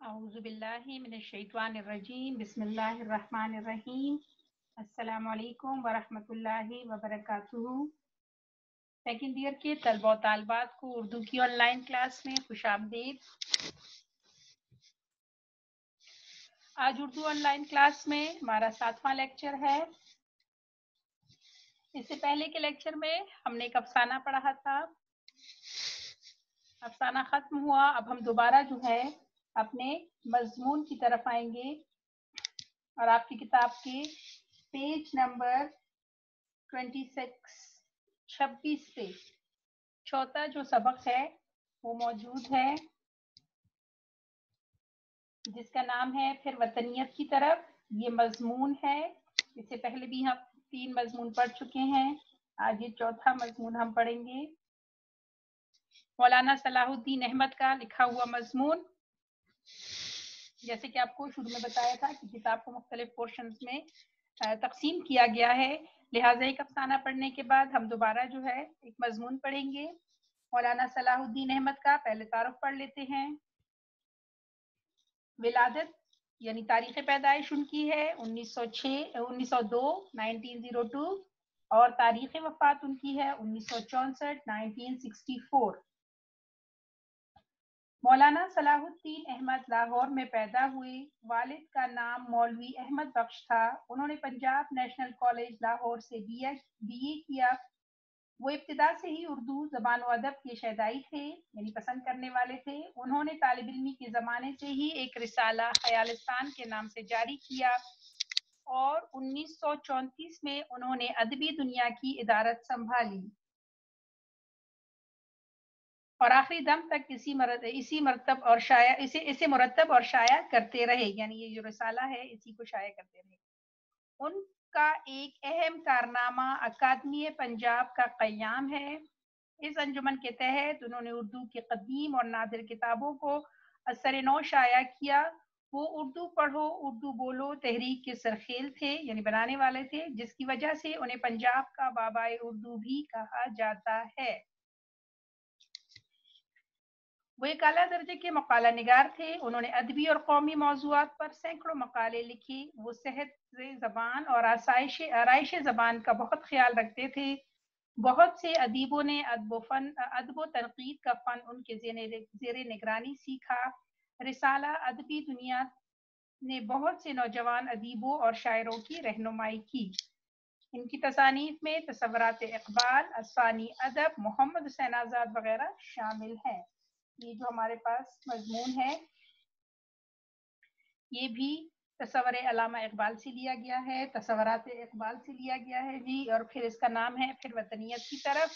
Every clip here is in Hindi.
अज़बिल्लिमिनशैतवानरजीम बिस्मिल्लाहिर्रहमानिर्रहीम अस्सलामुअलैकुम वरहमतुल्लाहि वबरकातुहू सेकेंड ईयर के तलबा तालबात को उर्दू की ऑनलाइन क्लास में खुश आमदीद आज उर्दू ऑनलाइन क्लास में हमारा सातवां लेक्चर है। इससे पहले के लेक्चर में हमने एक अफसाना पढ़ा था। अफसाना ख़त्म हुआ, अब हम दोबारा जो है अपने मजमून की तरफ़ आएँगे और आपकी किताब के पेज नंबर ट्वेंटी सिक्स, छब्बीस पे चौथा जो सबक है, वो मौजूद है, जिसका नाम है फिर वतनीत की तरफ़। ये मजमून है। इससे पहले भी हम तीन मजमून पढ़ चुके हैं। आज ये चौथा मजमून हम पढ़ेंगे। मौलाना सलाहुद्दीन अहमद का लिखा हुआ मजमून। जैसे कि आपको शुरू में बताया था कि किताब को मुख्तलिफ़ पोर्शन में तकसीम किया गया है। लिहाजा एक अफसाना पढ़ने के बाद हम दोबारा जो है एक मजमून पढ़ेंगे। मौलाना सलाहुद्दीन अहमद का पहले तारफ पढ़ लेते हैं। विलादत, यानी तारीख पैदाइश उनकी है 1906 1902 1902 और तारीख वफात उनकी है, उन्नीस सौ चौसठ 1964 मौलाना सलाहुद्दीन अहमद लाहौर में पैदा हुए वालिद का नाम मौलवी अहमद बख्श था। उन्होंने पंजाब नेशनल कॉलेज लाहौर से बी ए किया। वो इब्तदा से ही उर्दू जबान अदब के शैदाई थे, यानी पसंद करने वाले थे। उन्होंने तालब इलमी के ज़माने से ही एक रिसाला ख्यालिस्तान के नाम से जारी किया और 1934 में उन्होंने अदबी दुनिया की इदारत संभाली। और आखिरी दम तक इसी मरत इसी मरतब और शाया, इसे इसे मुरतब और शाया करते रहे, यानी ये जो रसाला है, इसी को शाया करते रहे। उनका एक अहम कारनामा अकादमी पंजाब का क्याम है। इस अंजुमन के तहत उन्होंने उर्दू के कदीम और नादिर किताबों को असर नौ शाया किया। वो उर्दू पढ़ो, उर्दू बोलो, तहरीक के सरखेल थे, यानी बनाने वाले थे, जिसकी वजह से उन्हें पंजाब का बाबाए उर्दू भी कहा जाता है। वो एक अला दर्जे के मकाला निगार थे। उन्होंने अदबी और कौमी मौजूद पर सैकड़ों मकाले लिखे। वो सेहत ज़बान और आसाइश, आरइश ज़बान का बहुत ख्याल रखते थे। बहुत से अदीबों ने अदब फ़न, अदब तनकीद का फ़न उनके जेर निगरानी सीखा। रिसाला अदबी दुनिया ने बहुत से नौजवान अदीबों और शायरों की रहनुमाई की। इनकी तसानीफ में तस्वरत इकबाल, असानी अदब, मोहम्मद हुसैन आज़ाद वगैरह शामिल हैं। ये जो हमारे पास मजमून है ये भी तस्वर अलामा इकबाल से लिया गया है तस्वरत इकबाल से लिया गया है जी और फिर इसका नाम है फिर वतनीत की तरफ़।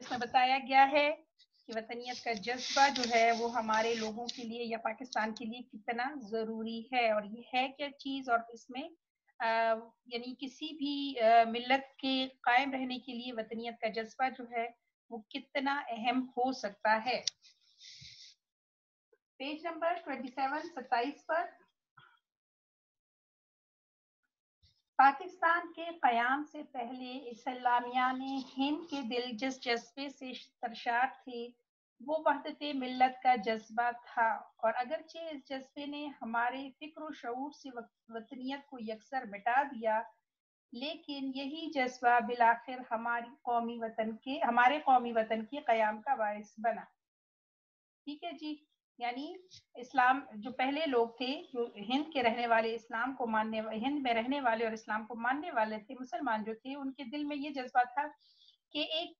जिसमें बताया गया है कि वतनीत का जज्बा जो है वो हमारे लोगों के लिए या पाकिस्तान के लिए कितना ज़रूरी है और ये है क्या चीज़? और इसमें यानी किसी भी आ, मिल्लत के कायम रहने के लिए वतनीत का जज्बा जो है वो कितना अहम हो सकता है? पेज नंबर 27 27 पर। पाकिस्तान के कयाम से पहले इस्लामिया ने हिंद के दिल जिस जज्बे से सरशार थे, वो वहदत मिल्लत का जज्बा था। और अगरचे इस जज्बे ने हमारे फ़िक्र शूर से वतनीत को यकसर मिटा दिया लेकिन यही जज्बा बिलाखिर हमारी कौमी वतन के, हमारे कौमी वतन के क्याम का बायस बना। ठीक है जी? यानी इस्लाम, जो पहले लोग थे, जो हिंद के रहने वाले, इस्लाम को मानने हिंद में रहने वाले और इस्लाम को मानने वाले थे, मुसलमान जो थे, उनके दिल में ये जज्बा था कि एक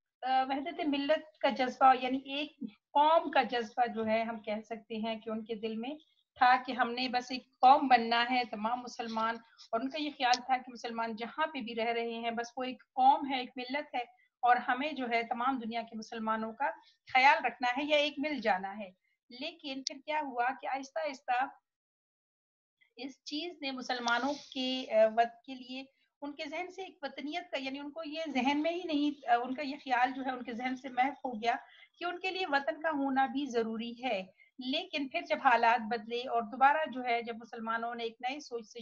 वहदत मिलत का जज्बा, यानी एक कौम का जज्बा जो है, हम कह सकते हैं कि उनके दिल में था कि हमने बस एक कौम बनना है, तमाम मुसलमान, और उनका ये ख्याल था कि मुसलमान जहाँ पे भी रह रहे हैं, बस वो एक कौम है, एक मिलत है, और हमें जो है तमाम दुनिया के मुसलमानों का ख्याल रखना है या एक मिल जाना है। लेकिन फिर क्या हुआ कि आहिस्ता आहिस्ता इस चीज़ ने मुसलमानों के वक्त के लिए उनके जहन से एक वतनीत का, यानी उनको ये जहन में ही नहीं उनका ये ख्याल जो है उनके जहन से महफ हो गया कि उनके लिए वतन का होना भी ज़रूरी है। लेकिन फिर जब हालात बदले और दोबारा जो है जब मुसलमानों ने एक नई सोच से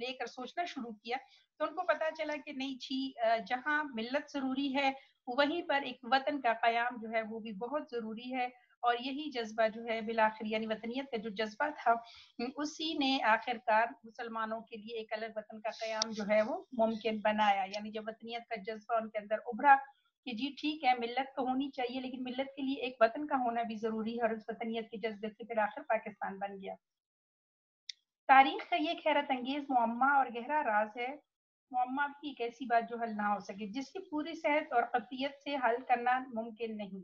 लेकर सोचना शुरू किया तो उनको पता चला कि नहीं छी जहाँ मिल्लत ज़रूरी है, वहीं पर एक वतन का क्याम जो है वो भी बहुत ज़रूरी है। और यही जज्बा जो है बिलाखिर यानी वतनीत का जो जज्बा था उसी ने आखिरकार मुसलमानों के लिए एक अलग वतन का क्याम जो है वो मुमकिन बनाया। यानी जब वतनीत का जज्बा उनके अंदर उभरा कि जी ठीक है, मिल्लत तो होनी चाहिए, लेकिन मिल्लत के लिए एक वतन का होना भी ज़रूरी है और उस वतनीत के जज्बे से फिर आखिर पाकिस्तान बन गया। तारीख का ये खैरत अंगेज मुम्मा और गहरा राज है। मुम्मा की एक ऐसी बात जो हल ना हो सके, जिसकी पूरी सेहत और कतियत से हल करना मुमकिन नहीं।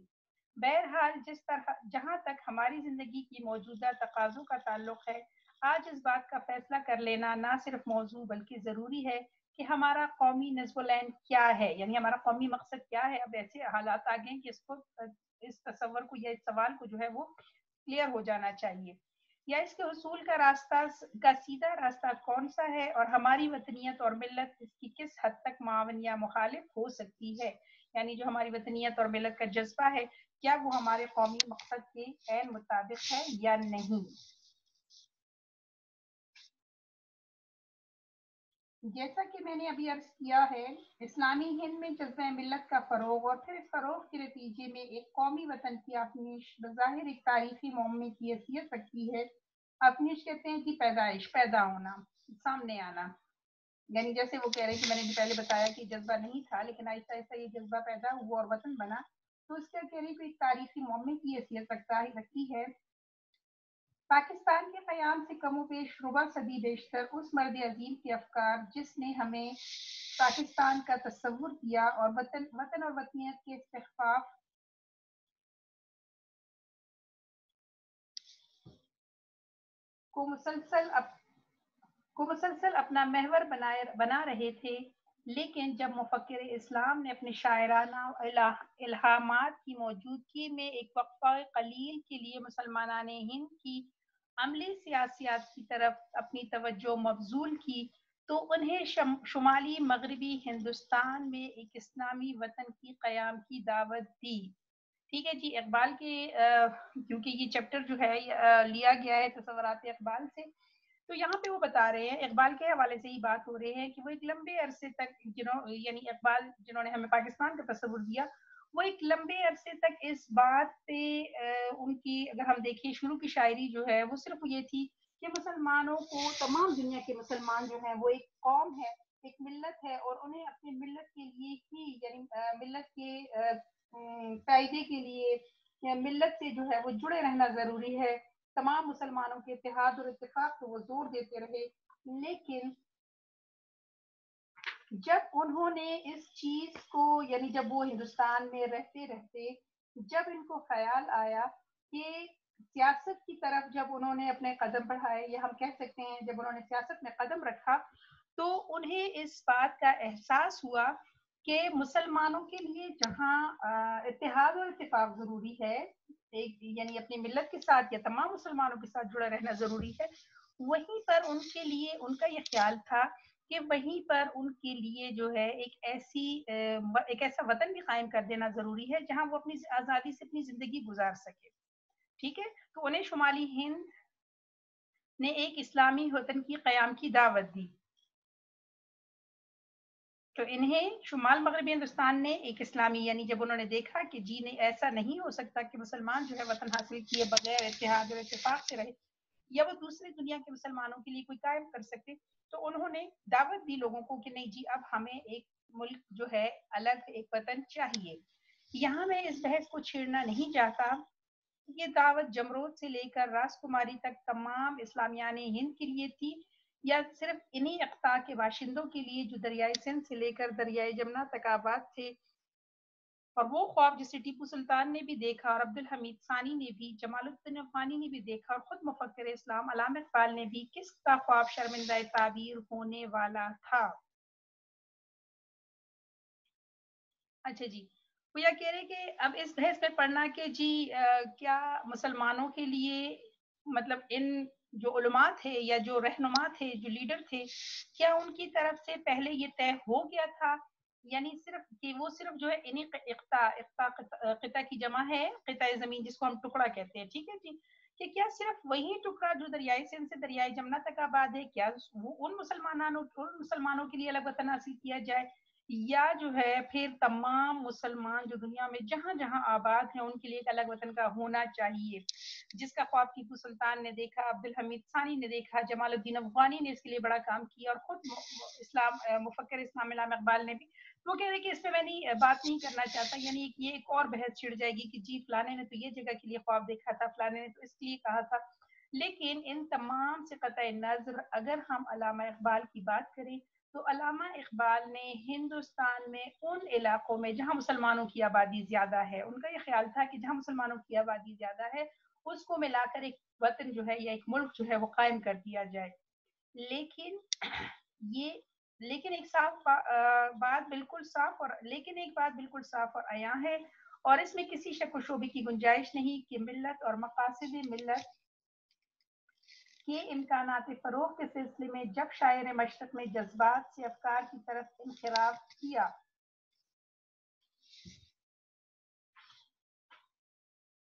बहरहाल, जिस तरह, जहाँ तक हमारी ज़िंदगी की मौजूदा तकाजों का ताल्लुक है, आज इस बात का फैसला कर लेना ना सिर्फ़ मौजू बल्कि ज़रूरी है कि हमारा कौमी नजबुलैन क्या है? यानी हमारा कौमी मकसद क्या है? अब ऐसे हालात आ गए कि इसको, इस तस्वर को या इस सवाल को जो है वो क्लियर हो जाना चाहिए। या इसके हसूल का रास्ता, का सीधा रास्ता कौन सा है? और हमारी वतनीत और मिलत इसकी किस हद तक मावन या मुखालिफ हो सकती है? यानी जो हमारी वतनीत और मिलत का जज्बा है, क्या वो हमारे कौमी मकसद के मुताबिक है या नहीं? जैसा कि मैंने अभी अर्ज़ किया है, इस्लामी हिंद में जज्बा मिलत का फरोग और फिर इस फरोग के नतीजे में एक कौमी वतन की अपनीश बज़ाहिर एक तारीखी मोम की हैसियत रखती है। अपनीश कहते हैं कि पैदाइश, पैदा होना, सामने आना। यानी जैसे वो कह रहे हैं कि मैंने भी पहले बताया कि जज्बा नहीं था, लेकिन ऐसा ऐसा ये जज्बा पैदा हुआ और वतन बना। तो इसका कहने को एक तारीखी मोमे की हैसियत रखता रखती है। पाकिस्तान के क्याम से कमो पेश रुबा सदी बेशतर उस मर्द अजीम के अफकार जिसने हमें पाकिस्तान का तस्वुर किया और वतन वतन और वतनीत के इस्तेफाफ को मुसलसल अप, को मुसलसल अपना महवर बनाए बना रहे थे। लेकिन जब मुफक्र इस्लाम ने अपने शायराना इल्हामात की मौजूदगी में एक वक्फा कलील के लिए मुसलमान हिंद की अमली सियासियात की तरफ़ अपनी तवज्जो मबजूल की तो उन्हें शुमाली, मगरबी, हिंदुस्तान में एक इस्लामी वतन की क़याम की दावत दी। ठीक है जी, इकबाल के क्योंकि ये चैप्टर जो है लिया गया है तस्वरत इकबाल से। तो यहाँ पे वो बता रहे हैं, इकबाल के हवाले से ही बात हो रही है कि वो एक लंबे अरसे तक जिन्हों यानी इकबाल जिन्होंने हमें पाकिस्तान का तस्वुर दिया वो एक लंबे अरसे तक इस बात पे उनकी, अगर हम देखें शुरू की शायरी जो है, वो सिर्फ़ ये थी कि मुसलमानों को, तमाम दुनिया के मुसलमान जो हैं, वो एक कौम है, एक मिल्लत है और उन्हें अपनी मिल्लत के लिए ही, यानी मिल्लत के फ़ायदे के लिए मिल्लत से जो है, वो जुड़े रहना ज़रूरी है। तमाम मुसलमानों के इतिहाद और इतफाक को वो ज़ोर देते रहे। लेकिन जब उन्होंने इस चीज़ को, यानी जब वो हिंदुस्तान में रहते रहते, जब इनको ख्याल आया कि सियासत की तरफ़ जब उन्होंने अपने कदम बढ़ाए, या हम कह सकते हैं जब उन्होंने सियासत में कदम रखा तो उन्हें इस बात का एहसास हुआ कि मुसलमानों के लिए जहाँ इतिहाद और इतफाक ज़रूरी है, एक, यानी अपनी मिलत के साथ या तमाम मुसलमानों के साथ जुड़ा रहना ज़रूरी है, वहीं पर उनके लिए उनका यह ख्याल था कि वहीं पर उनके लिए जो है एक ऐसी एक ऐसा वतन भी कायम कर देना ज़रूरी है, जहाँ वो अपनी आज़ादी से अपनी ज़िंदगी गुजार सके। ठीक है? तो उन्हें शुमाली हिंद ने एक इस्लामी वतन की क्याम की दावत दी। तो इन्हें शुमाल मगरबी हिंदुस्तान ने एक इस्लामी, यानी जब उन्होंने देखा कि जी नहीं, ऐसा नहीं हो सकता कि मुसलमान जो है वतन हासिल किए बगैर इतिहाद और इतफाक से रहे या वो दूसरी दुनिया के मुसलमानों के लिए कोई कायम कर सके तो उन्होंने दावत दी लोगों को कि नहीं जी, अब हमें एक मुल्क जो है, अलग एक वतन चाहिए। यहाँ मैं इस बहस को छेड़ना नहीं चाहता। ये दावत जमरोद से लेकर राजकुमारी तक तमाम इस्लामियान हिंद के लिए थी, या सिर्फ़ इन्हीं अख्ता के बाशिंदों के लिए जो दरियाई सिंध से लेकर दरियाई जमुना तक आबाद थे और वो ख्वाब जिसे टीपू सुल्तान ने भी देखा और अब्दुल हमीद सानी ने भी जमालुद्दीन अफगानी ने भी देखा और खुद मुफक्र इस्लाम अलाम इकबाल ने भी किसका ख्वाब शर्मिंदा ताबीर होने वाला था? अच्छा जी यह कह रहे कि अब इस बहस में पढ़ना कि जी आ, क्या मुसलमानों के लिए मतलब इन जो उलमा थे या जो रहनुमा थे जो लीडर थे क्या उनकी तरफ़ से पहले ये तय हो गया था यानी सिर्फ़ कि वो सिर्फ़ जो है इन्हीं इकता इकता किता की जमा है, किता ज़मीन जिसको हम टुकड़ा कहते हैं, ठीक है जी? कि क्या सिर्फ़ वही टुकड़ा जो दरियाई सिंध से दरियाई जमुना तक आबाद है, क्या वो उन मुसलमानों उन मुसलमानों के लिए अलग वतन हासिल किया जाए? या जो है फिर तमाम मुसलमान जो दुनिया में जहाँ जहाँ आबाद हैं, उनके लिए एक अलग वतन का होना चाहिए। जिसका ख्वाब टीपू सुल्तान ने देखा, अब्दुल हमीद सानी ने देखा, जमालुद्दीन अफगानी ने इसके लिए बड़ा काम किया और खुद इस्लाम मुफक्र इस्लाम इकबाल ने भी। वो कह रहे कि इस पर मैं नहीं, बात नहीं करना चाहता, यानी ये एक और बहस छिड़ जाएगी कि जी, फलाने ने तो ये जगह के लिए ख्वाब देखा था, फलाने ने तो इसलिए कहा था। लेकिन इन तमाम से कत नज़र अगर हम अलामा इकबाल की बात करें तो अलामा इकबाल ने हिंदुस्तान में उन इलाकों में जहाँ मुसलमानों की आबादी ज़्यादा है, उनका ये ख्याल था कि जहाँ मुसलमानों की आबादी ज़्यादा है, उसको मिलाकर एक वतन जो है या एक मुल्क जो है वो कायम कर दिया जाए। लेकिन ये, लेकिन एक साफ़ बात बिल्कुल साफ़ और, लेकिन एक बात बिल्कुल साफ़ और आया है, और इसमें किसी शक व शोबे की गुंजाइश नहीं कि मिल्लत और मकासद मिल्लत के इम्कान फ़रोग के सिलसिले में जब शायर मशरक में जज्बात से अफकार की तरफ़ इनखराब किया।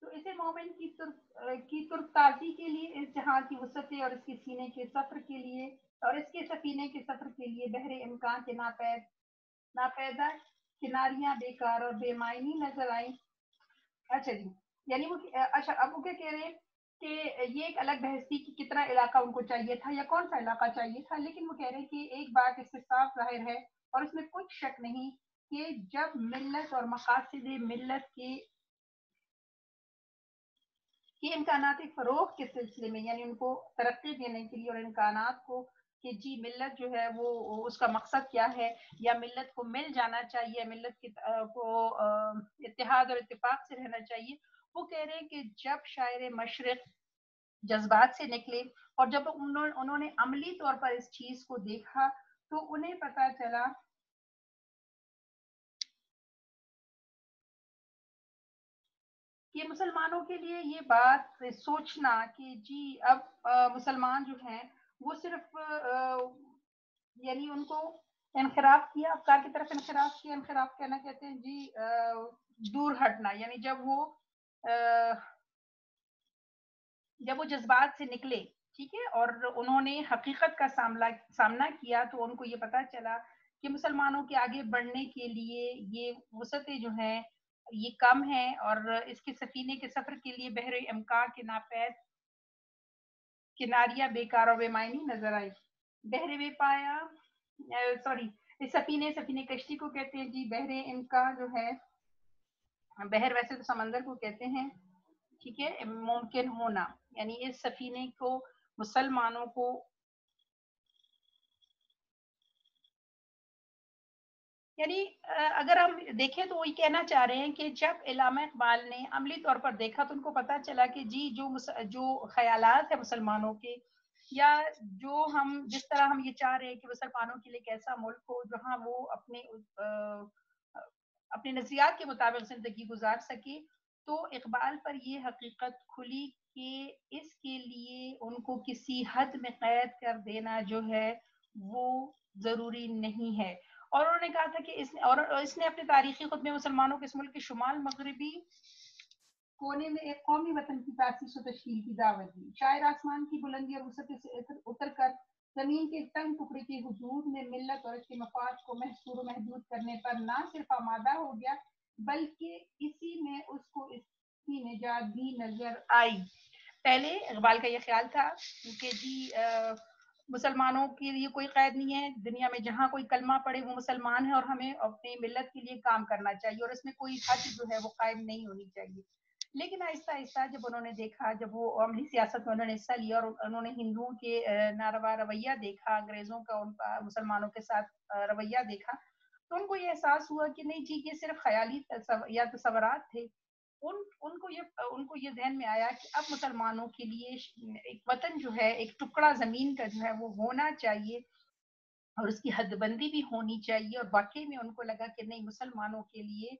तो इसे मोमिन की तुर्क की तुर्कताजी के लिए, इस जहाज़ की वसत और इसके सीने के सफ़र के लिए, और इसके सफीने के सफ़र के लिए बहरे इम्कान के नापैद, नापैदा किनारियाँ बेकार और बेमायनी नज़र आई। अच्छा जी, यानी वो अच्छा अब वो क्या कह रहे हैं? कि ये एक अलग बहस थी कि कितना इलाका उनको चाहिए था या कौन सा इलाका चाहिए था, लेकिन वो कह रहे हैं कि एक बात इससे साफ़ ज़ाहिर है और इसमें कुछ शक नहीं कि जब मिल्लत और मकासद मिल्लत के, कि इम्कान फ़रोग के सिलसिले में, यानी उनको तरक्की देने के लिए और इम्कान को कि जी मिल्लत जो है वो, उसका मकसद क्या है, या मिल्लत को मिल जाना चाहिए मिल्लत की को इतिहाद और इतफाक से रहना चाहिए वो कह रहे हैं कि जब शायर मशरक जज्बात से निकले और जब उन्होंने उन्होंने अमली तौर पर इस चीज़ को देखा तो उन्हें पता चला कि मुसलमानों के लिए ये बात सोचना कि जी अब मुसलमान जो हैं वो सिर्फ़ यानी उनको इनखराब किया अफकार की तरफ़ इनखराब किया इनखराब कहना कहते हैं जी आ, दूर हटना यानी जब वो जब वो जज्बात से निकले, ठीक है, और उन्होंने हकीकत का सामना सामना किया तो उनको ये पता चला कि मुसलमानों के आगे बढ़ने के लिए ये वसतें जो हैं, ये कम है और इसके सफीने के सफ़र के लिए बहर अमका के नापैद किनारियाँ बेकार और बेमायनी नज़र आई। बहरे वे पाया सॉरी सफीने सफीने कश्ती को कहते हैं जी, बहरे इनका जो है बहर वैसे तो समंदर को कहते हैं, ठीक है, मुमकिन होना। यानी इस सफीने को, मुसलमानों को यानी अगर हम देखें तो वही कहना चाह रहे हैं कि जब इलामा इकबाल ने अमली तौर पर देखा तो उनको पता चला कि जी, जो जो ख्यालात है मुसलमानों के, या जो हम, जिस तरह हम ये चाह रहे हैं कि मुसलमानों के लिए कैसा मुल्क हो, जहाँ वो अपने अपने नजरियात के मुताबिक ज़िंदगी गुजार सके तो इकबाल पर ये हकीकत खुली कि इसके लिए उनको किसी हद में कैद कर देना जो है, वो ज़रूरी नहीं है। और उन्होंने कहा था कि इसने, और इसने अपने तारीखी खुद में मुसलमानों के इस मुल्क के शुमाल मगरबी कोने में एक कौमी वतन की तासीस तश्कील की दावत दी। शायर आसमान की बुलंदी और वसत से उतर कर ज़मीन के तंग टुकड़े के हजूर में मिलत और इसके मफाद को महसूर महदूद करने पर न सिर्फ़ आमादा हो गया, बल्कि इसी में उसको इसकी निजात भी नज़र आई। पहले इकबाल का ये ख्याल था कि जी मुसलमानों के लिए कोई कैद नहीं है, दुनिया में जहाँ कोई कलमा पड़े वो मुसलमान है और हमें अपनी मिलत के लिए काम करना चाहिए और इसमें कोई हद जो है वो कायम नहीं होनी चाहिए। लेकिन आहिस्ता आहिस्ता जब उन्होंने देखा, जब वो अमली सियासत में उन्होंने हिस्सा लिया और उन्होंने हिंदुओं के नारवा रवैया देखा, अंग्रेज़ों का उनका मुसलमानों के साथ रवैया देखा तो उनको ये एहसास हुआ कि नहीं जी, ये सिर्फ़ ख्याली या तस्वरात थे। उन, उनको ये उनको ये जहन में आया कि अब मुसलमानों के लिए एक वतन जो है, एक टुकड़ा ज़मीन का जो है, वो होना चाहिए और उसकी हदबंदी भी होनी चाहिए और वाकई में उनको लगा कि नहीं, मुसलमानों के लिए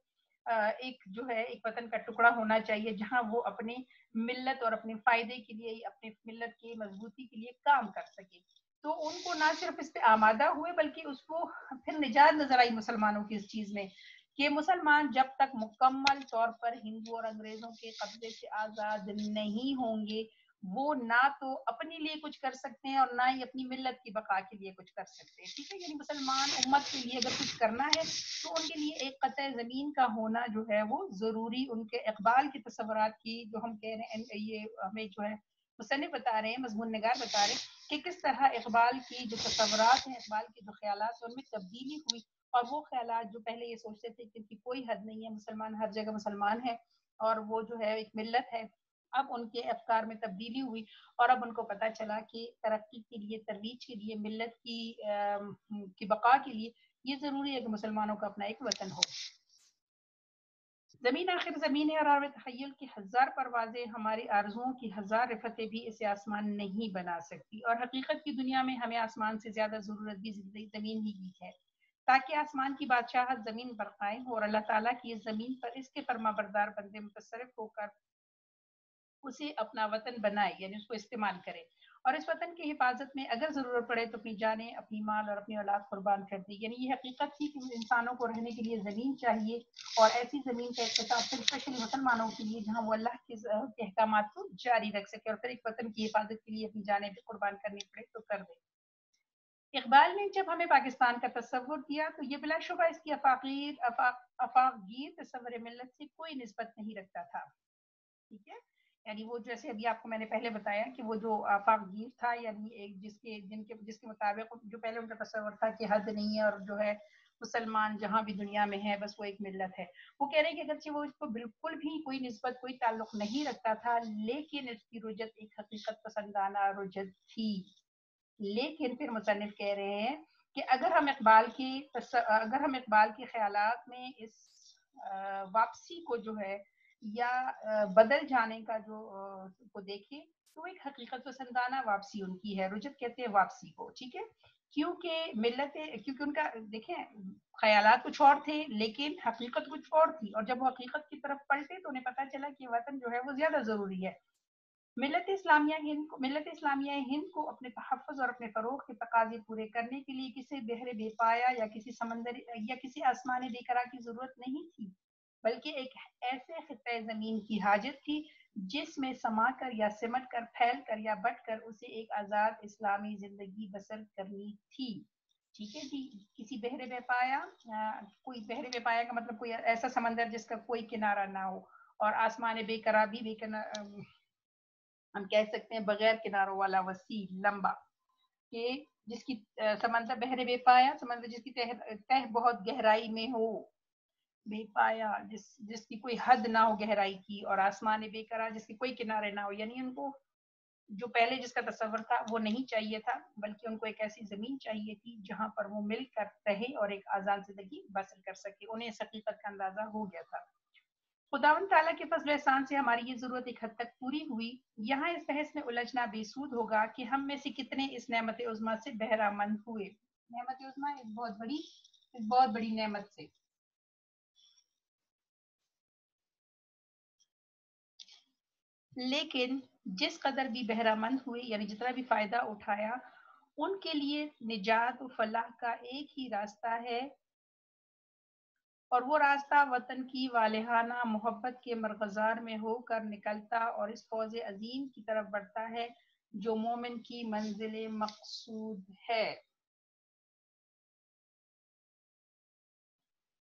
एक जो है, एक वतन का टुकड़ा होना चाहिए, जहाँ वो अपने मिल्लत और अपने फ़ायदे के लिए, अपने मिल्लत की, मजबूती के लिए काम कर सके। तो उनको ना सिर्फ़ इस पे आमादा हुए, बल्कि उसको फिर निजात नज़र आई मुसलमानों की इस चीज़ में, कि मुसलमान जब तक मुकम्मल तौर पर हिंदू और अंग्रेज़ों के कब्जे से आज़ाद नहीं होंगे वो ना तो अपने लिए कुछ कर सकते हैं और ना ही अपनी मिल्लत की बका के लिए कुछ कर सकते हैं। ठीक है? यानी मुसलमान उम्मत के लिए अगर कुछ करना है तो उनके लिए एक कत ज़मीन का होना जो है वो ज़रूरी उनके इकबाल के तस्वरत की जो हम कह रहे हैं ये हमें जो है मुसनफ़ बता रहे हैं, मजमून नगार बता रहे हैं कि किस तरह इकबाल की जो तस्वरत हैं, इकबाल के जो ख्याल हैं, उनमें तब्दीली हुई और वो ख्याल जो पहले ये सोचते थे कि कोई हद नहीं है, मुसलमान हर जगह मुसलमान है और वो जो है एक मिल्लत है अब उनके अफकार में तब्दीली हुई और अब उनको पता चला कि तरक्की के लिए, तरवीज के लिए मिलत की की बका के लिए ये ज़रूरी है कि मुसलमानों का अपना एक वतन हो। ज़मीन आखिर ज़मीन है और तखयल की हज़ार परवाजें हमारी आरजुओं की हज़ार रिफतें भी इसे आसमान नहीं बना सकती और हकीकत की दुनिया में हमें आसमान से ज़्यादा ज़रूरत भी ज़मीन ही की है। ताकि आसमान की बादशाहत ज़मीन पर कायम हो और अल्लाह ताला की ज़मीन पर इसके फरमा बरदार बंदे मुतसरफ होकर उसे अपना वतन बनाए, यानी उसको इस्तेमाल करे। और इस वतन की हिफाजत में अगर ज़रूरत पड़े तो अपनी जाने, अपनी माल और अपनी औलाद कुर्बान कर दी। यानी ये हकीकत थी कि इंसानों को रहने के लिए ज़मीन चाहिए और ऐसी ज़मीन का इख्ताब स्पेशली मुसलमानों के लिए, जहाँ वो अल्लाह के अहकाम को जारी रख सके और फिर एक वतन की हिफाजत के लिए अपनी जाने भी कुर्बान करनी पड़े तो कर दे। इकबाल ने जब हमें पाकिस्तान का तस्वुर दिया तो ये बिलाशुबा इसकी अफाकीर अफाकीर तस्वर मिलत से कोई नस्बत नहीं रखता था। ठीक है? यानी वो जैसे अभी आपको मैंने पहले बताया कि वो जो आफाकगीर था, यानी एक जिसके, जिनके, जिसके मुताबिक जो पहले उनका तस्वर था कि हद नहीं है और जो है मुसलमान जहाँ भी दुनिया में है, बस वो एक मिलत है। वो कह रहे हैं कि अगरचे वो इसको बिल्कुल भी कोई नस्बत, कोई ताल्लुक नहीं रखता था, लेकिन इसकी रुजत एक हकीकत पसंदाना रुजत थी। लेकिन फिर मुसनफ कह रहे हैं कि अगर हम इकबाल की अगर हम इकबाल के ख्याल में इस वापसी को जो है या बदल जाने का जो को देखें तो एक हकीकत पसंदाना वापसी उनकी है, रुजत कहते हैं वापसी को, ठीक है? क्योंकि मिलत, क्योंकि उनका, देखें ख्याल कुछ और थे, लेकिन हकीकत कुछ और थी, और जब वो हकीकत की तरफ़ पलटे तो उन्हें पता चला कि वतन जो है वो ज़्यादा ज़रूरी है। मिलत इस्लामिया हिंद को, मिलत इस्लामिया हिंद को अपने तहफ़ और अपने फ़रोग के तकाजे पूरे करने के लिए किसी बहरे बेपाया या किसी समंदर, या किसी आसमानी बेकरा की ज़रूरत नहीं थी। बल्कि एक ऐसे खत ज़मीन की हाजत थी, जिसमें समा कर या सिमट कर फैल कर या बट कर उसे एक आज़ाद इस्लामी ज़िंदगी बसर करनी थी। ठीक है जी, किसी बहरे बेपाया कोई बहरे बेपाया का मतलब कोई ऐसा समंदर जिसका कोई किनारा ना हो, और आसमान बेकरा भी बेकना हम कह सकते हैं बगैर किनारों वाला वसी, लंबा। के जिसकी समंदर बहरे बेपाया समंदर जिसकी तह तह बहुत गहराई में हो बेपाया जिस, जिसकी कोई हद ना हो गहराई की और आसमान बेकरार, जिसकी कोई किनारे ना हो। यानी उनको, जो पहले जिसका तस्वर था, वो नहीं चाहिए था, बल्कि उनको एक ऐसी ज़मीन चाहिए थी, जहाँ पर वो मिलकर रहे और एक आज़ाद ज़िंदगी बसर कर सके। उन्हें इस हकीकत का अंदाज़ा हो गया था। खुदावन ताला के फजल एहसान से हमारी ये ज़रूरत एक हद तक पूरी हुई। यहाँ इस बहस में उलझना बेसूद होगा कि हम में से कितने इस नेमत उजमा से बहरामंद हुए। नेमत उजमा एक बहुत बड़ी, एक बहुत बड़ी नमत से। लेकिन जिस कदर भी बहरामंद हुए, यानी जितना भी फ़ायदा उठाया, उनके लिए निजात और फलाह का एक ही रास्ता है। और वो रास्ता वतन की वालहाना मोहब्बत के मरगजार में होकर निकलता और इस फौज अजीम की तरफ़ बढ़ता है, जो मोमिन की मंजिल मकसूद है।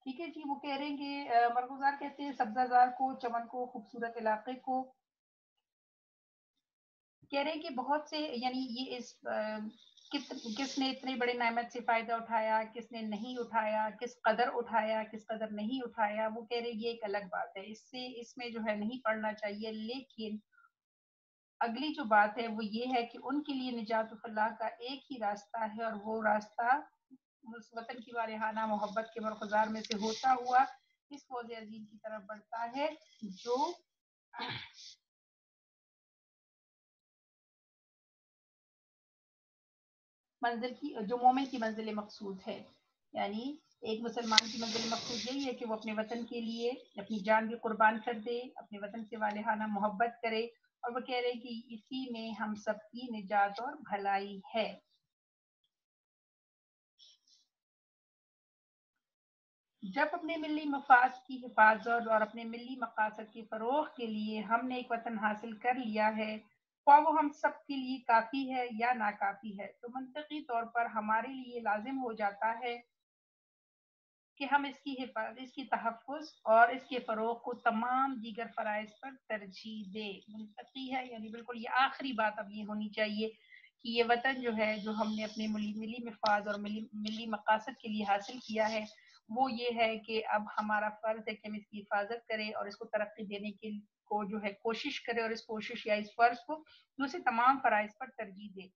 ठीक है जी, वो कह रहे हैं कि मरगजार कहते हैं सब्जाजार को, चमन को, खूबसूरत इलाके को कह रहे हैं कि बहुत से, यानी ये इस किस, किसने इतने बड़े नमत से फ़ायदा उठाया, किसने नहीं उठाया, किस कदर उठाया, किस कदर नहीं उठाया, वो कह रहे ये एक अलग बात है। इससे, इसमें जो है नहीं पढ़ना चाहिए, लेकिन अगली जो बात है वो ये है कि उनके लिए निजात फलाह का एक ही रास्ता है और वो रास्ता उस वतन की वारहाना मोहब्बत के मरकजार में से होता हुआ इस फौज अजीम की तरफ़ बढ़ता है, जो मंजिल की, जो मोमिन की मंजिल मकसूद है। यानी एक मुसलमान की मंजिल मकसूद यही है कि वो अपने वतन के लिए, अपनी जान भी कुर्बान कर दे, अपने वतन से वालहाना मोहब्बत करे और वो कह रहे हैं कि इसी में हम सबकी निजात और भलाई है। जब अपने मिली मफाद की हिफाजत और अपने मिली मकासद के फ़रोग के लिए हमने एक वतन हासिल कर लिया है ख्वा वो हम सब के लिए काफ़ी है या नाकाफ़ी है तो मनतकी तौर पर हमारे लिए लाजिम हो जाता है कि हम इसकी हिफाजत इसकी तहफ़ और इसके फ़रोग को तमाम दीगर फ़रज़ पर तरजीह दे। मुंतकी है, यानी बिल्कुल ये आखिरी बात अब ये होनी चाहिए कि ये वतन जो है, जो हमने अपने मिली मिली मफाद और मिली मिली मकासद के लिए हासिल किया है, वो ये है कि अब हमारा फ़र्ज़ है कि हम इसकी हिफाजत करें और इसको तरक्की देने के को जो है कोशिश करे और इस कोशिश या इस फ़र्ज़ को दूसरे तमाम फ़रज़ पर तरजीह दे।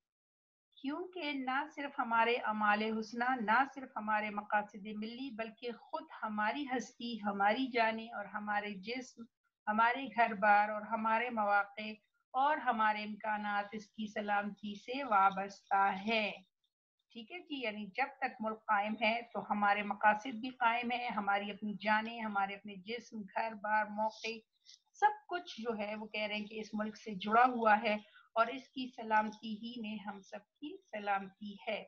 क्योंकि ना सिर्फ़ हमारे अमाल हुसना, ना सिर्फ़ हमारे मकासद मिली बल्कि ख़ुद हमारी हस्ती, हमारी जाने और हमारे जिस्म, हमारे घर बार और हमारे मौाक़े और हमारे इम्कान इसकी सलामती से वाबस्ता है। ठीक है जी? यानी जब तक मुल्क कायम है तो हमारे मकासद भी कायम है, हमारी अपनी जाने, हमारे अपने जिस्म घर बार मौके सब कुछ जो है वो कह रहे हैं कि इस मुल्क से जुड़ा हुआ है और इसकी सलामती ही में हम सब की सलामती है।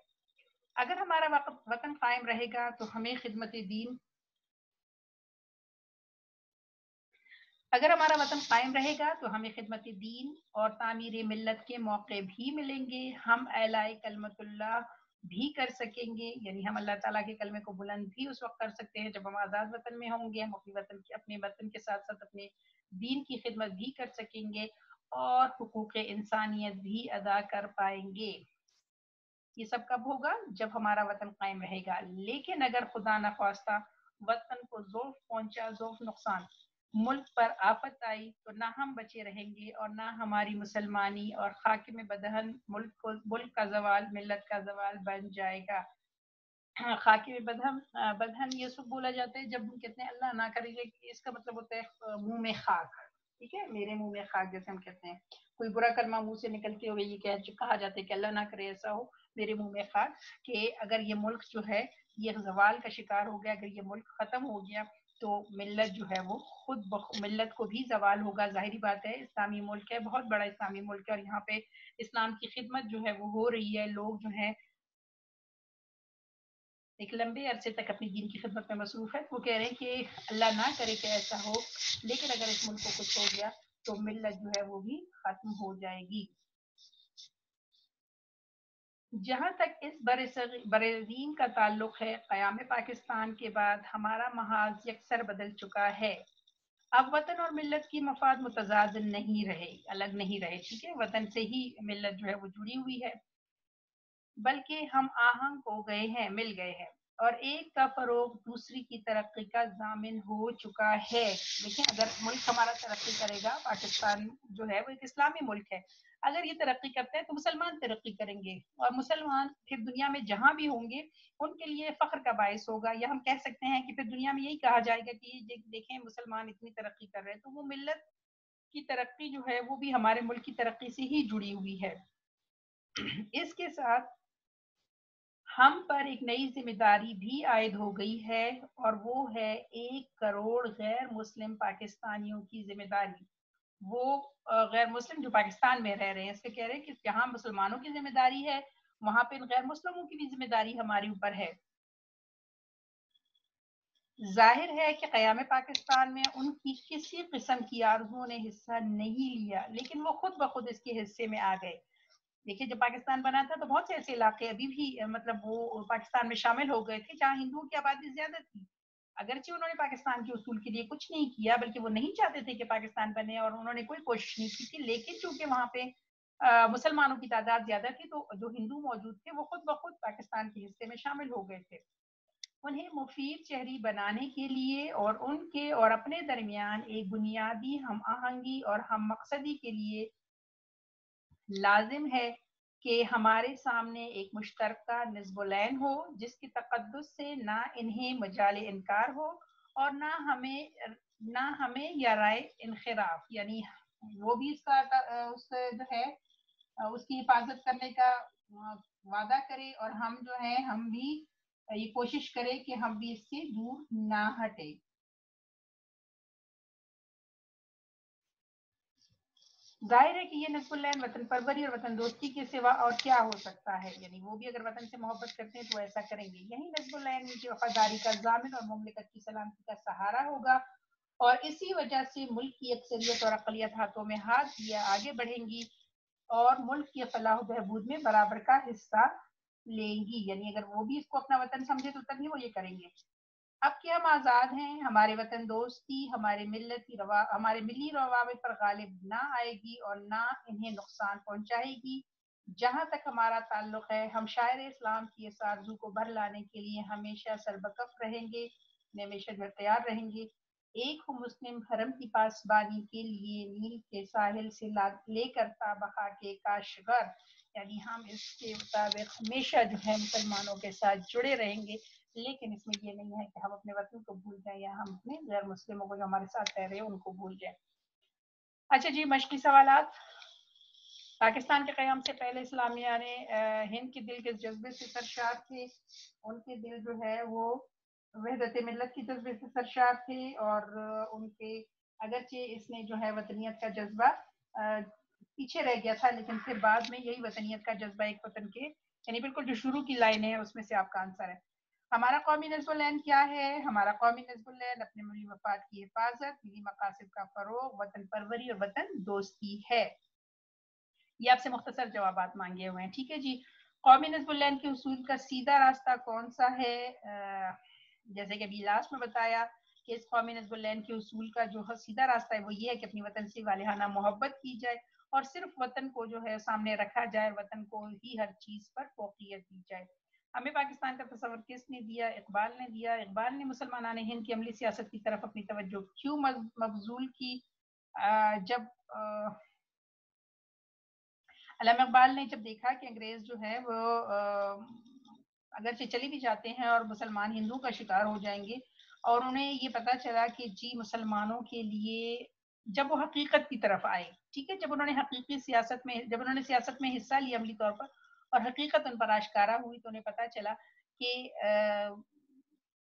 अगर हमारा वतन कायम रहेगा तो हमें खिदमत दीन। अगर हमारा वतन कायम रहेगा तो हमें खिदमत दीन और तामीर मिलत के मौके भी मिलेंगे। हम एलाए कलमतुल्लाह भी कर सकेंगे, यानी हम अल्लाह ताला के कलमे को बुलंद भी उस वक्त कर सकते हैं जब हम आज़ाद वतन में होंगे, हम अपने वतन के, अपने वतन के साथ साथ अपने दीन की खिदमत भी कर सकेंगे और हकूक इंसानियत भी अदा कर पाएँगे। ये सब कब होगा? जब हमारा वतन कायम रहेगा। लेकिन अगर खुदा न खास्ता वतन को जोफ पहुँचा जोफ नुकसान मुल्क पर आफत आई तो ना हम बचे रहेंगे और ना हमारी मुसलमानी और खाकिम बदहन मुल्क को, मुल्क का जवाल मिलत का जवाल बन जाएगा। खाकिम बदहन बदहन ये सब बोला जाता है, जब हम कहते हैं, अल्लाह ना करेंगे इसका मतलब होता है मुँह में खाक। ठीक है? मेरे मुँह में खाक, जैसे हम कहते हैं। कोई बुरा कलमा मुँह से निकलते हुए ये कह कहा जाता है कि अल्लाह ना करे ऐसा हो, मेरे मुँह में खाक, कि अगर ये मुल्क जो है, ये जवाल का शिकार हो गया, अगर ये मुल्क खत्म हो गया तो मिल्लत जो है वो खुद मिल्लत को भी जवाल होगा। ज़ाहिर बात है, इस्लामी मुल्क है, बहुत बड़ा इस्लामी मुल्क है और यहाँ पे इस्लाम की खिदमत जो है वो हो रही है। लोग जो है, एक लंबे अरसे तक अपनी दीन की खिदमत में मसरूफ है। वो कह रहे हैं कि अल्लाह ना करे कि ऐसा हो, लेकिन अगर इस मुल्क को कुछ हो गया तो मिल्लत जो है वो भी खत्म हो जाएगी। जहाँ तक इस बरजीम का ताल्लुक है, क़याम पाकिस्तान के बाद हमारा महाज यकसर बदल चुका है। अब वतन और मिलत की मफाद मुतजाद नहीं रहे, अलग नहीं रहे, ठीक है? वतन से ही मिलत जो है वो जुड़ी हुई है। बल्कि हम आहंग हो गए हैं, मिल गए हैं। और एक का फरोग दूसरी की तरक्की का जामिन हो चुका है। देखिए अगर मुल्क हमारा तरक्की करेगा, पाकिस्तान जो है वो एक इस्लामी मुल्क है। अगर ये तरक्की करते हैं तो मुसलमान तरक्की करेंगे और मुसलमान फिर दुनिया में जहाँ भी होंगे, उनके लिए फख्र का बायस होगा। या हम कह सकते हैं कि फिर दुनिया में यही कहा जाएगा कि देखें मुसलमान इतनी तरक्की कर रहे हैं तो वो मिलत की तरक्की जो है, वो भी हमारे मुल्क की तरक्की से ही जुड़ी हुई है। इसके साथ हम पर एक नई ज़िम्मेदारी भी आयद हो गई है और वो है एक करोड़ गैर मुस्लिम पाकिस्तानियों की ज़िम्मेदारी। वो गैर मुस्लिम जो पाकिस्तान में रह रहे हैं, इसके कह रहे हैं कि जहाँ मुसलमानों की ज़िम्मेदारी है, वहाँ पे गैर मुस्लिमों की भी ज़िम्मेदारी हमारे ऊपर है। ज़ाहिर है कि क़याम पाकिस्तान में उनकी किसी किस्म की आरजुओं ने हिस्सा नहीं लिया, लेकिन वो खुद ब खुद इसके हिस्से में आ गए। देखिए, जब पाकिस्तान बना था तो बहुत से ऐसे इलाके अभी भी मतलब वो पाकिस्तान में शामिल हो गए थे, जहाँ हिंदुओं की आबादी ज़्यादा थी। अगरचे उन्होंने पाकिस्तान के उसूल के लिए कुछ नहीं किया, बल्कि वो नहीं चाहते थे कि पाकिस्तान बने और उन्होंने कोई कोशिश नहीं की थी। लेकिन चूँकि वहाँ पे मुसलमानों की तादाद ज़्यादा थी तो जो हिंदू मौजूद थे, वो खुद ब खुद पाकिस्तान के हिस्से में शामिल हो गए थे। उन्हें मुफीद शहरी बनाने के लिए और उनके और अपने दरमियान एक बुनियादी हम आहंगी और हम मकसदी के लिए लाजिम है कि हमारे सामने एक मुश्तर नस्बुलैन हो, जिसकी तकदस से ना इन्हें मजाल इनकार हो और ना हमें ना हमें या राय इनखराफ, यानी वो भी इसका उस जो है, उसकी हिफाजत करने का वादा करे और हम जो है, हम भी ये कोशिश करें कि हम भी इससे दूर ना हटे। ज़ाहिर है कि ये नसबुल्लैन वतन परवरी और वतन दोस्ती के सिवा और क्या हो सकता है? यानी वो भी अगर वतन से मोहब्बत करते हैं तो ऐसा करेंगे। यही नसबुल्लैन की वफादारी का जामिन और ममलिकत की सलामती का सहारा होगा। और इसी वजह से मुल्क की अक्सरियत और अकलियत हाथों में हाथ दिया आगे बढ़ेंगी और मुल्क की फलाह बहबूद में बराबर का हिस्सा लेंगी। यानी अगर वो भी इसको अपना वतन समझे तो तभी वो ये करेंगे। अब कि हम आज़ाद हैं, हमारे वतन दोस्ती, हमारे मिलती रवा, हमारे मिली रवाबित पर गालिब ना आएगी और ना इन्हें नुकसान पहुंचाएगी। जहाँ तक हमारा ताल्लुक है, हम शायर इस्लाम की इस आरज़ू को भर लाने के लिए हमेशा सरबकफ रहेंगे, हमेशा तैयार रहेंगे। एक मुस्लिम हरम की पासबानी के लिए नील के साहिल से लेकर ताबहा के काशगर। यानी हम इसके मुताबिक हमेशा जो है मुसलमानों के साथ जुड़े रहेंगे। लेकिन इसमें ये नहीं है कि हम अपने वतन को भूल जाए या हम अपने गैर मुस्लिमों को जो हमारे साथ रह रहे हैं, उनको भूल जाए। अच्छा जी मशकी सवाल पाकिस्तान के क्याम से पहले इस्लामिया ने हिंद के दिल के जज्बे से सरशार थे उनके दिल जो है वो वहदत मिलत की जज्बे से सरशार थे और उनके अगरचे इसने जो है वतनीत का जज्बा पीछे रह गया था, लेकिन फिर बाद में यही वतनीत का जज्बा एक वतन के, यानी बिल्कुल जो शुरू की लाइन है, उसमें से आपका आंसर है। हमारा कौमी नजबुलैन क्या है? हमारा कौमी नजबुलैन अपने मिली मफाद की हिफाजत, मिली मकासद का फरोग, वतन परवरी और वतन दोस्ती है। ये आपसे मुख्तसर जवाब मांगे हुए हैं। ठीक है जी, कौमी नजबुलैन के उसूल का सीधा रास्ता कौन सा है? जैसे कि अभी लास्ट में बताया कि इस कौमी नजबुलैन के उसूल का जो सीधा रास्ता है वो ये है कि अपनी वतन से वालहाना मोहब्बत की जाए और सिर्फ़ वतन को जो है सामने रखा जाए, वतन को ही हर चीज़ पर फोकियत दी जाए। हमें पाकिस्तान का तस्वर किसने दिया? इकबाल ने दिया। इकबाल ने मुसलमान हिंद की अमली सियासत की तरफ़ अपनी तवज्जो क्यों मबजूल की? जब अलामा इकबाल ने जब देखा कि अंग्रेज़ जो है वो अगर से चले भी जाते हैं और मुसलमान हिंदुओं का शिकार हो जाएँगे और उन्हें ये पता चला कि जी, मुसलमानों के लिए जब वो हकीकत की तरफ़ आए, ठीक है? जब उन्होंने हकीकी सियासत में, जब उन्होंने सियासत में हिस्सा लिया अमली तौर पर और हकीकत उन पर आशकारा हुई तो उन्हें पता चला कि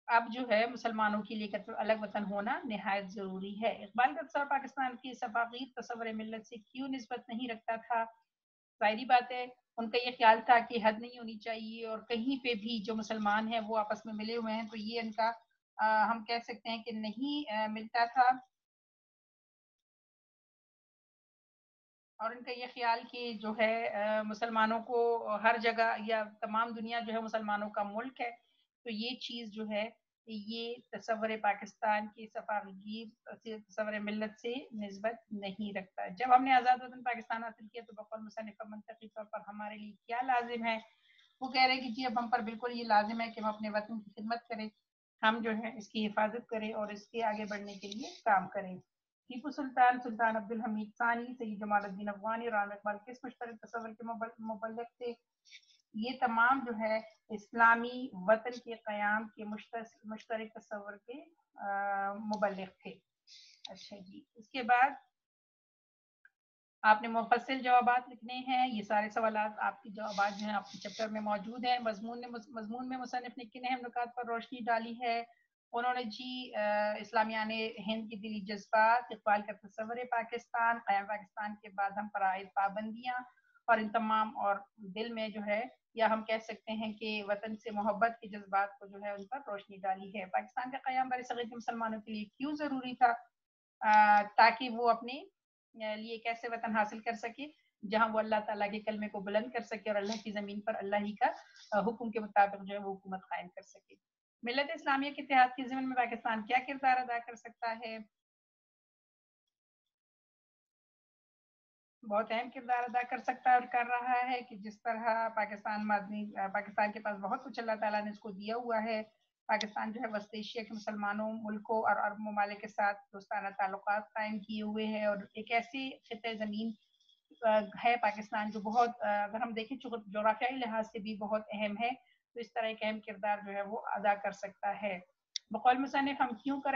अब जो है मुसलमानों के लिए अलग वतन होना नहायत ज़रूरी है। इकबाल का पाकिस्तान की सफाकी तस्वर मिलत से क्यों नस्बत नहीं रखता था? जाहरी बात है उनका ये ख्याल था कि हद नहीं होनी चाहिए और कहीं पे भी जो मुसलमान हैं वो आपस में मिले हुए हैं तो ये इनका आ, हम कह सकते हैं कि नहीं आ, मिलता था। और इनका ये ख्याल कि जो है मुसलमानों को हर जगह या तमाम दुनिया जो है मुसलमानों का मुल्क है। तो ये चीज़ जो है, ये तस्वर पाकिस्तान की सफागी तस्वर मिलत से नस्बत नहीं रखता जब हमने आज़ाद वतन पाकिस्तान हासिल किया तो बकौल मुसनफ़ा मनतकी तौर पर हमारे लिए क्या लाजिम है? वो कह रहे हैं कि जी, अब हम पर बिल्कुल ये लाजिम है कि हम अपने वतन की खिदमत करें, हम जो है इसकी हिफाजत करें और इसके आगे बढ़ने के लिए काम करें। टीपू सुल्तान सुल्तान अब्दुल हमीद सानी, सईद जमालुद्दीन अफगानी, राम इकबाल किस मुश्तर तस्वर के मुबलक थे? ये तमाम जो है इस्लामी वतन के क़याम के मुश्तर तस्वर के मुबलक थे। अच्छा जी, इसके बाद आपने मुफसल जवाब लिखने हैं। ये सारे सवाल आपके जवाब जो हैं आपके चैप्टर में मौजूद हैं। मजमून ने मजमून में मुसनफ़ ने किन अहम नुकात पर रोशनी डाली है? उन्होंने जी इस्लामिया ने हिंद की दिली जज्बात, इकबाल का तस्वर पाकिस्तान क़याम पाकिस्तान के बाद हम पर आयद पाबंदियाँ और इन तमाम और दिल में जो है, या हम कह सकते हैं कि वतन से मोहब्बत के जज्बात को जो है उन पर रोशनी डाली है। पाकिस्तान का क्याम बर सग़ीर के मुसलमानों के लिए क्यों ज़रूरी था? ताकि वो अपने लिए कैसे वतन हासिल कर सके, जहाँ वो अल्लाह ताला के कलमे को बुलंद कर सके और अल्लाह की ज़मीन पर अल्लाह ही का हुक्म के मुताबिक जो है वो हुकूमत कायम कर सके। मिलत इस्लामिया के इतिहाद के ज़मन में पाकिस्तान क्या किरदार अदा कर सकता है? बहुत अहम किरदार अदा कर सकता है और कर रहा है कि जिस तरह पाकिस्तान मदनी, पाकिस्तान के पास बहुत कुछ अल्लाह ताला ने इसको दिया हुआ है। पाकिस्तान जो है वस्त एशिया के मुसलमानों, मुल्कों और अरब ममालिक के साथ दोस्ताना ताल्लुक कायम किए हुए हैं और एक ऐसी खत ज़मीन है पाकिस्तान जो बहुत अगर हम देखें जोग्राफियाई लिहाज से भी बहुत अहम है। तो इस तरह का अहम किरदार जो है वो अदा कर सकता है। बकौल मुसनफ़, हम क्यों कर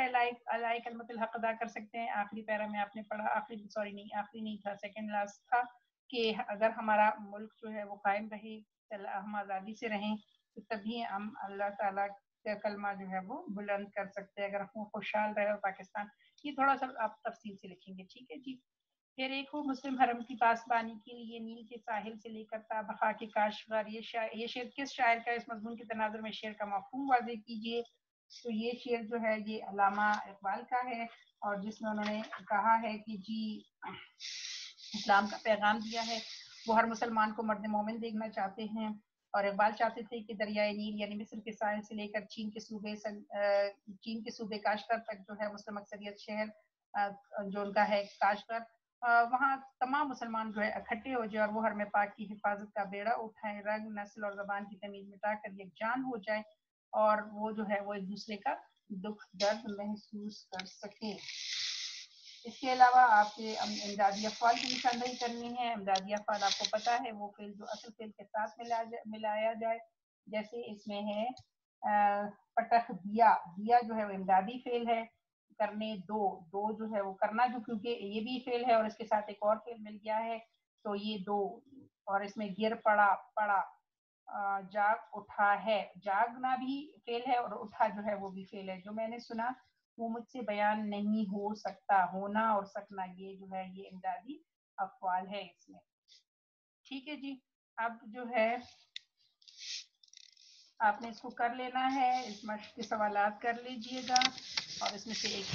हक अदा कर सकते हैं? आखिरी पैरा में आपने पढ़ा, आखिरी सॉरी नहीं, आखिरी नहीं था सेकेंड लास्ट था कि अगर हमारा मुल्क जो है वो कायम रहे हम आज़ादी से रहें तो तभी हम अल्लाह ताला का कलमा जो है वो बुलंद कर सकते हैं। अगर हम खुशहाल रहे और पाकिस्तान, ये थोड़ा सा आप तफसील से लिखेंगे, ठीक है जी? फिर एक हो मुस्लिम हरम की पासबानी के लिए नील के साहिल से लेकर ताबहा के काशगर ये शायर ये शेर, किस शायर का इस मजमून के तनाजर में शेर का मफहूम वाजे कीजिए। तो ये शेर जो है, ये अलामा इकबाल का है और जिसमें उन्होंने कहा है कि जी, इस्लाम का पैगाम दिया है। वो हर मुसलमान को मर्द मोमिन देखना चाहते हैं और इकबाल चाहते थे कि दरियाए नील यानी मिस्र के साहिल से लेकर चीन के सूबे चीन के सूबे काशगर तक जो है मुस्लिम अक्सरियत शहर जो उनका है काशगर वहाँ तमाम मुसलमान जो है इकट्ठे हो जाए और वो हर में पाक की हिफाजत का बेड़ा उठाए रंग नस्ल और जबान की तमीज मिटाकर एक जान हो जाए और वो जो है वो एक दूसरे का दुख दर्द महसूस कर सके। इसके अलावा आपके इमदादी अफवाल की निशानदही करनी है। इमदादी अफवाल आपको पता है वो फिल जो असल फिल के साथ मिला जा, मिलाया जाए। जैसे इसमें है पटख दिया। दिया जो है वो इमदादी फेल है। करने दो दो जो है वो करना, जो क्योंकि ये भी फेल है और इसके साथ एक और फेल मिल गया है तो ये दो। और इसमें गिर पड़ा पड़ा जाग उठा है। जागना भी फेल है और उठा जो है वो भी फेल है। जो मैंने सुना, वो मुझसे बयान नहीं हो सकता, होना और सकना, ये जो है, ये इमदादी अफवाल है इसमें। ठीक है जी, अब जो है, आपने इसको कर लेना है। इस मश्क के सवाल कर लीजिएगा। और इसमें से एक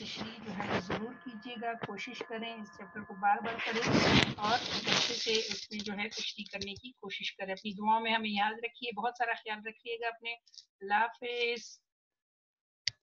तशरी जो है, ज़रूर कीजिएगा, कोशिश करें इस चैप्टर को बार बार करें और अच्छे से उसमें जो है तशरी करने की कोशिश करें। अपनी दुआओं में हमें याद रखिए, बहुत सारा ख्याल रखिएगा अपने। लाफिज़